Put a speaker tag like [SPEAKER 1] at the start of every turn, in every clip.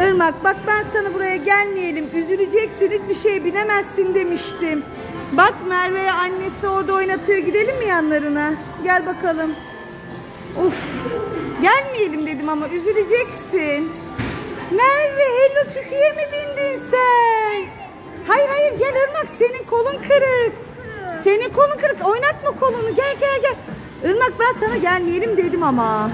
[SPEAKER 1] Irmak bak ben sana buraya gelmeyelim. Üzüleceksin hiçbir şey bilemezsin demiştim. Bak Merve'ye annesi orada oynatıyor. Gidelim mi yanlarına? Gel bakalım. Uf. Gelmeyelim dedim ama üzüleceksin. Merve Hello Kitty'ye mi bindin sen? Hayır hayır gel Irmak senin kolun kırık. Senin kolun kırık. Oynatma kolunu. Gel gel gel. Irmak ben sana gelmeyelim dedim ama.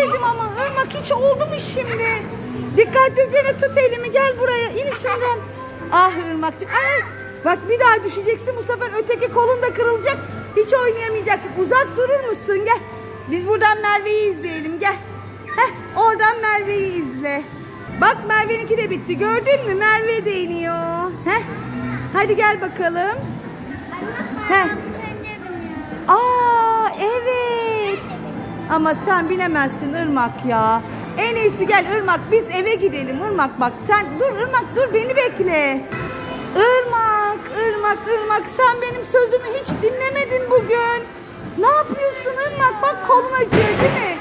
[SPEAKER 1] Dedim ama Irmak hiç oldu mu şimdi? Dikkatlice tut elimi gel buraya in şuradan. Ah Irmak'cığım ay bak bir daha düşeceksin bu sefer öteki kolun da kırılacak. Hiç oynayamayacaksın. Uzak durur musun gel. Biz buradan Merve'yi izleyelim gel. Heh oradan Merve'yi izle. Bak Merve'ninki de bitti gördün mü? Merve de iniyor. Heh. Hadi gel bakalım. Heh. Aa evet. Ama sen binemezsin Irmak ya. En iyisi gel Irmak biz eve gidelim Irmak bak sen dur Irmak dur beni bekle. Irmak, Irmak, Irmak sen benim sözümü hiç dinlemedin bugün. Ne yapıyorsun Irmak bak kolun acıyor değil mi?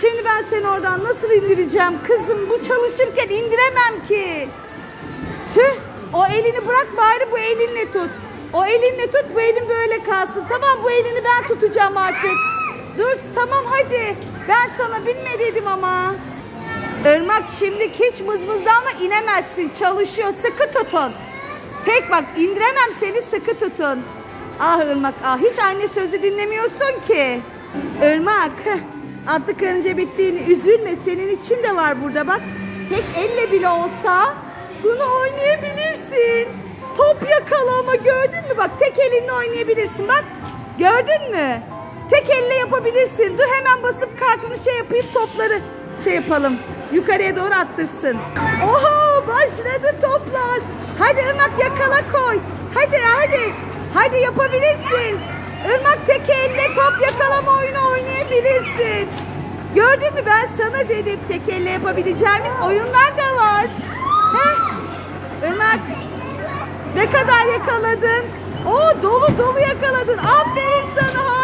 [SPEAKER 1] Şimdi ben seni oradan nasıl indireceğim kızım bu çalışırken indiremem ki. Tüh o elini bırak bari bu elinle tut. O elinle tut bu elin böyle kalsın. Tamam bu elini ben tutacağım artık. Dur tamam hadi. Ben sana binme dedim ama. Irmak şimdi hiç mızmızlanma inemezsin. Çalışıyor sıkı tutun. Tek bak indiremem seni sıkı tutun. Ah Irmak ah hiç anne sözü dinlemiyorsun ki. Irmak atlı karınca bittiğini üzülme senin için de var burada bak. Tek elle bile olsa bunu oynayabilirsin. Top yakalama gördün mü bak tek elinle oynayabilirsin bak. Gördün mü? Tek elle yapabilirsin. Dur hemen basıp kartını şey yapayım topları şey yapalım. Yukarıya doğru attırsın. Oho başladı toplar. Hadi Irmak yakala koy. Hadi hadi. Hadi yapabilirsin. Irmak tek elle top yakalama oyunu oynayabilirsin. Gördün mü ben sana dedim tek elle yapabileceğimiz oyunlar da var. Heh. Irmak ne kadar yakaladın? Oo dolu dolu yakaladın. Aferin sana.